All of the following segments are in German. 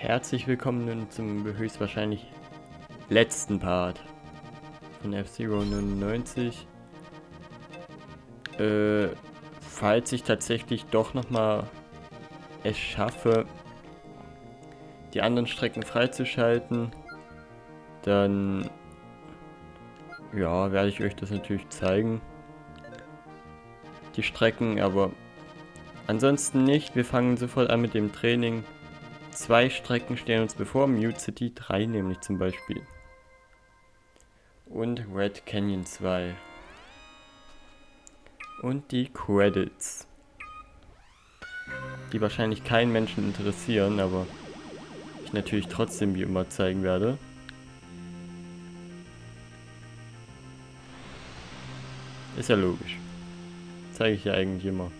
Herzlich willkommen zum höchstwahrscheinlich letzten Part von F-Zero 99. Äh, falls ich tatsächlich doch nochmal es schaffe, die anderen Strecken freizuschalten, dann ja, werde ich euch das natürlich zeigen. Die Strecken, aber ansonsten nicht. Wir fangen sofort an mit dem Training. Zwei Strecken stehen uns bevor, Mute City 3 nämlich zum Beispiel. Und Red Canyon 2. Und die Credits. Die wahrscheinlich keinen Menschen interessieren, aber ich natürlich trotzdem wie immer zeigen werde. Ist ja logisch. Zeige ich ja eigentlich immer.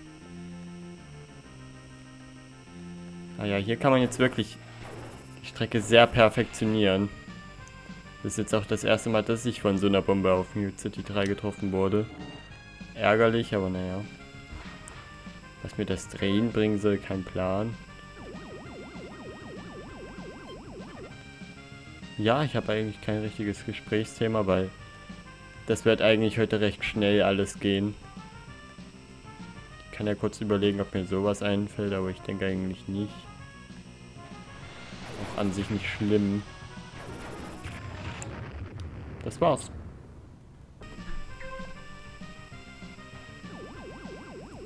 Ah ja, hier kann man jetzt wirklich die Strecke sehr perfektionieren. Das ist jetzt auch das erste Mal, dass ich von so einer Bombe auf Mute City 3 getroffen wurde. Ärgerlich, aber naja. Was mir das Drehen bringen soll, kein Plan. Ja, ich habe eigentlich kein richtiges Gesprächsthema, weil das wird eigentlich heute recht schnell alles gehen. Ich kann ja kurz überlegen, ob mir sowas einfällt, aber ich denke eigentlich nicht an sich nicht schlimm. Das war's.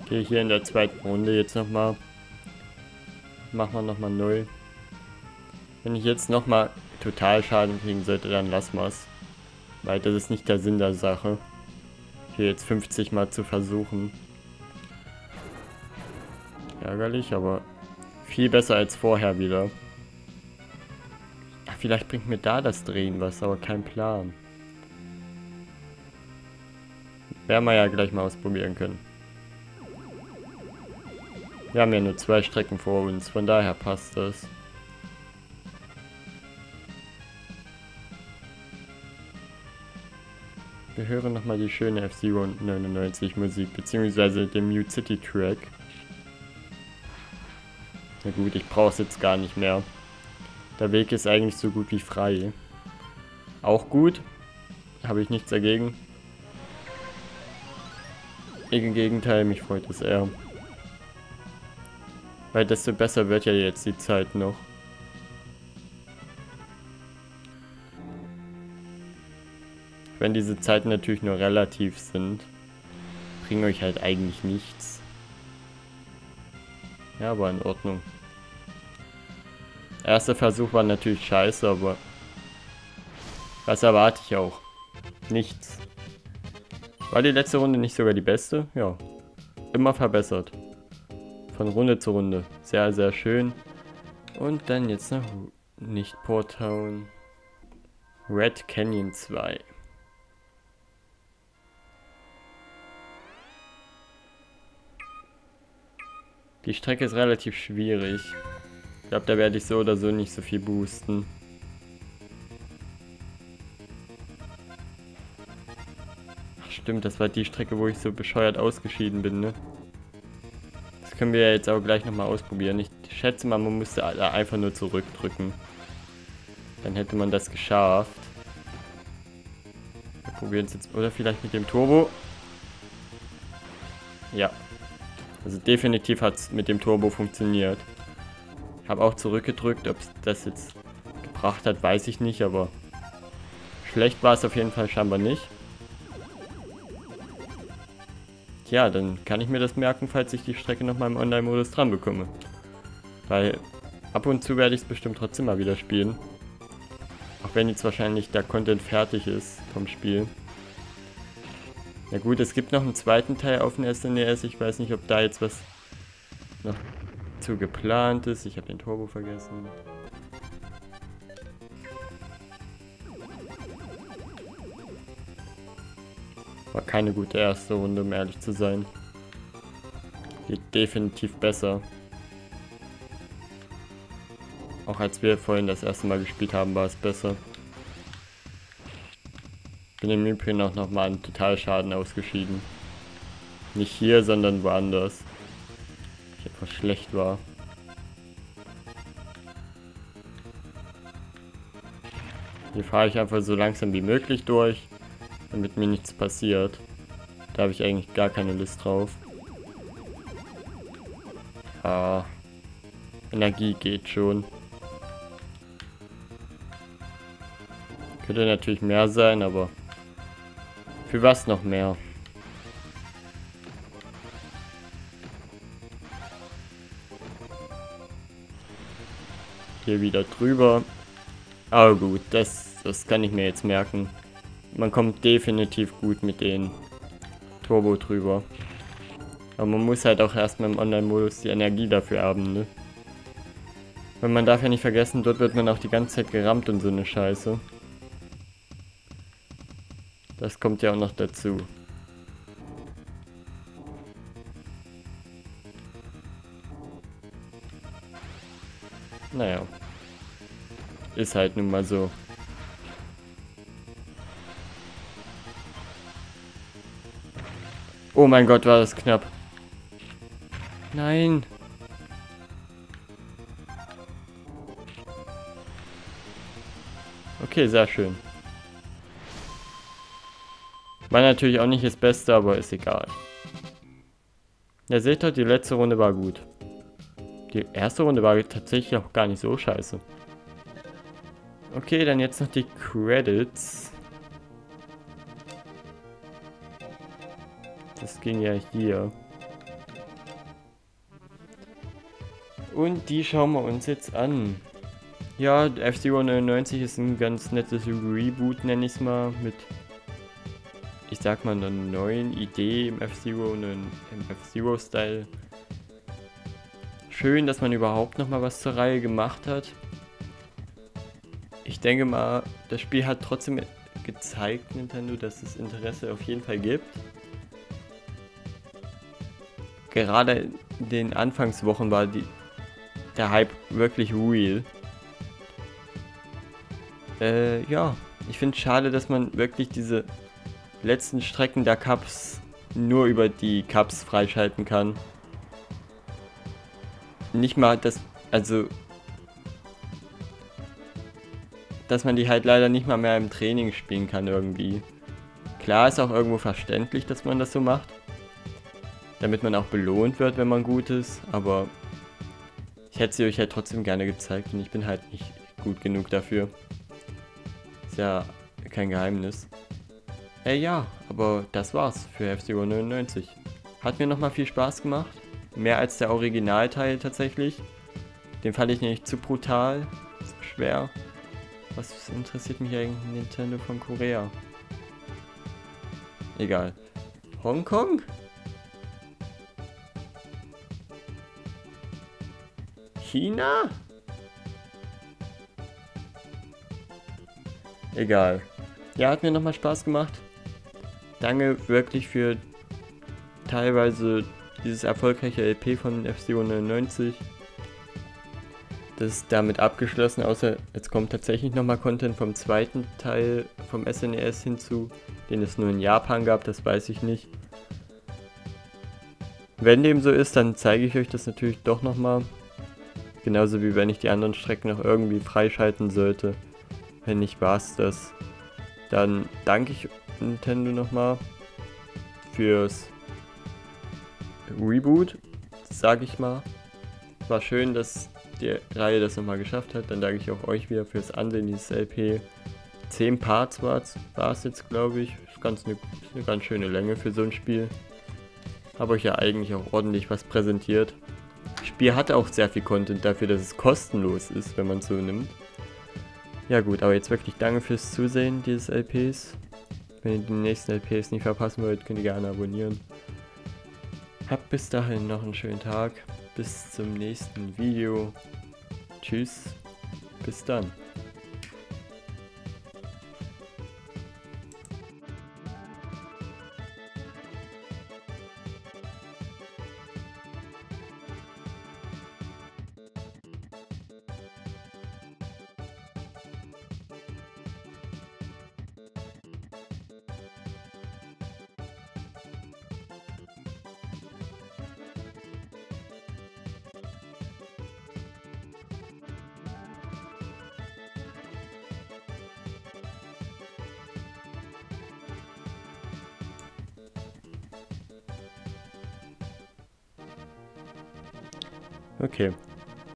Okay, hier in der zweiten Runde jetzt nochmal. Machen wir nochmal null. Wenn ich jetzt nochmal total Schaden kriegen sollte, dann lassen wir es. Weil das ist nicht der Sinn der Sache. Hier jetzt 50 Mal zu versuchen. Ärgerlich, aber viel besser als vorher wieder. Vielleicht bringt mir da das Drehen was, aber kein Plan. Werden wir ja gleich mal ausprobieren können. Wir haben ja nur zwei Strecken vor uns, von daher passt das. Wir hören nochmal die schöne F-Zero 99 Musik, beziehungsweise den Mute City Track. Na gut, ich brauche es jetzt gar nicht mehr. Der Weg ist eigentlich so gut wie frei. Auch gut. Habe ich nichts dagegen. Im Gegenteil, mich freut es eher. Weil desto besser wird ja jetzt die Zeit noch. Wenn diese Zeiten natürlich nur relativ sind, bringen euch halt eigentlich nichts. Ja, aber in Ordnung. Erster Versuch war natürlich scheiße, aber was erwarte ich auch? Nichts. War die letzte Runde nicht sogar die beste? Ja. Immer verbessert. Von Runde zu Runde. Sehr, sehr schön. Und dann jetzt noch nicht Port Town. Red Canyon 2. Die Strecke ist relativ schwierig. Ich glaube, da werde ich so oder so nicht so viel boosten. Ach stimmt, das war die Strecke, wo ich so bescheuert ausgeschieden bin, ne? Das können wir ja jetzt auch gleich nochmal ausprobieren. Ich schätze mal, man müsste einfach nur zurückdrücken. Dann hätte man das geschafft. Wir probieren es jetzt. Oder vielleicht mit dem Turbo. Ja. Also definitiv hat es mit dem Turbo funktioniert. Habe auch zurückgedrückt, ob das jetzt gebracht hat, weiß ich nicht, aber schlecht war es auf jeden Fall scheinbar nicht. Tja, dann kann ich mir das merken, falls ich die Strecke noch mal im Online-Modus dran bekomme. Weil ab und zu werde ich es bestimmt trotzdem mal wieder spielen. Auch wenn jetzt wahrscheinlich der Content fertig ist vom Spiel. Na gut, es gibt noch einen zweiten Teil auf dem SNES. E ich weiß nicht, ob da jetzt was noch zu geplant ist. Ich habe den Turbo vergessen. War keine gute erste Runde, um ehrlich zu sein. Geht definitiv besser. Auch als wir vorhin das erste Mal gespielt haben, war es besser. Bin im Übrigen auch nochmal einen Totalschaden ausgeschieden. Nicht hier, sondern woanders etwas schlecht war. Hier fahre ich einfach so langsam wie möglich durch, damit mir nichts passiert. Da habe ich eigentlich gar keine Lust drauf. Ja. Energie geht schon. Könnte natürlich mehr sein, aber für was noch mehr? Hier wieder drüber. Aber gut, das, das kann ich mir jetzt merken. Man kommt definitiv gut mit den Turbo drüber. Aber man muss halt auch erstmal im Online-Modus die Energie dafür haben, ne? Weil man darf ja nicht vergessen, dort wird man auch die ganze Zeit gerammt und so eine Scheiße. Das kommt ja auch noch dazu. Ist halt nun mal so. Oh mein Gott, war das knapp. Nein. Okay, sehr schön. War natürlich auch nicht das Beste, aber ist egal. Ja, seht ihr, die letzte Runde war gut. Die erste Runde war tatsächlich auch gar nicht so scheiße. Okay, dann jetzt noch die Credits. Das ging ja hier. Und die schauen wir uns jetzt an. Ja, F-Zero 99 ist ein ganz nettes Reboot, nenne ich es mal, mit, ich sag mal, einer neuen Idee im F-Zero, im F-Zero-Style. Schön, dass man überhaupt noch mal was zur Reihe gemacht hat. Ich denke mal, das Spiel hat trotzdem gezeigt, Nintendo, dass es Interesse auf jeden Fall gibt. Gerade in den Anfangswochen war die, der Hype wirklich real. Äh, ja, ich finde es schade, dass man wirklich diese letzten Strecken der Cups nur über die Cups freischalten kann nicht mal das, also, dass man die halt leider nicht mal mehr im Training spielen kann irgendwie. Klar ist auch irgendwo verständlich, dass man das so macht, damit man auch belohnt wird, wenn man gut ist, aber ich hätte sie euch halt trotzdem gerne gezeigt und ich bin halt nicht gut genug dafür. Ist ja kein Geheimnis. Äh ja, aber das war's für F-Zero 99. Hat mir nochmal viel Spaß gemacht. Mehr als der Originalteil tatsächlich. Den fand ich nämlich zu brutal, zu schwer. Was interessiert mich eigentlich Nintendo von Korea? Egal. Hongkong? China? Egal. Ja, hat mir nochmal Spaß gemacht. Danke wirklich für teilweise dieses erfolgreiche LP von F-Zero 99. Das ist damit abgeschlossen, außer jetzt kommt tatsächlich nochmal Content vom zweiten Teil vom SNES e hinzu, den es nur in Japan gab, das weiß ich nicht. Wenn dem so ist, dann zeige ich euch das natürlich doch nochmal. Genauso wie wenn ich die anderen Strecken noch irgendwie freischalten sollte. Wenn nicht, war es das. Dann danke ich Nintendo nochmal fürs Reboot, sage ich mal. War schön, dass die Reihe das nochmal geschafft hat. Dann danke ich auch euch wieder fürs Ansehen dieses LP. 10 Parts war es jetzt, glaube ich. Ist ganz eine, eine ganz schöne Länge für so ein Spiel. Habe euch ja eigentlich auch ordentlich was präsentiert. Das Spiel hat auch sehr viel Content dafür, dass es kostenlos ist, wenn man es so nimmt. Ja gut, aber jetzt wirklich danke fürs Zusehen dieses LPs. Wenn ihr die nächsten LPs nicht verpassen wollt, könnt ihr gerne abonnieren. Habt bis dahin noch einen schönen Tag. Bis zum nächsten Video. Tschüss. Bis dann. Okay.